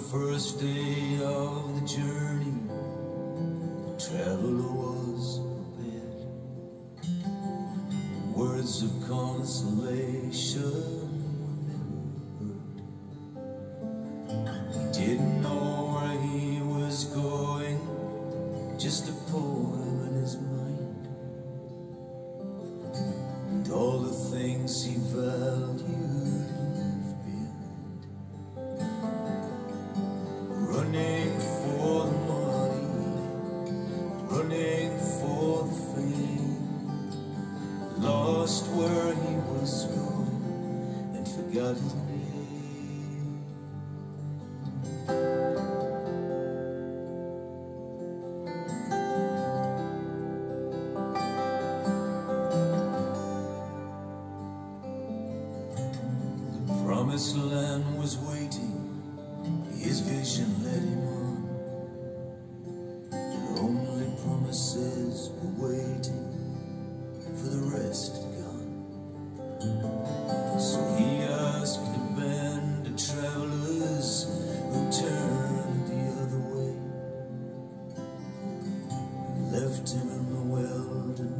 first day of the journey, the traveler was prepared. Words of consolation were never heard. He didn't know where he was going, just a poem in his mind. And all the things he Lost where he was going and forgot his promised land was waiting, his vision led him left him in the wilderness.